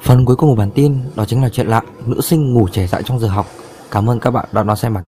Phần cuối cùng của bản tin đó chính là chuyện lạ, nữ sinh ngủ trẻ dại trong giờ học. Cảm ơn các bạn đã đón xem bản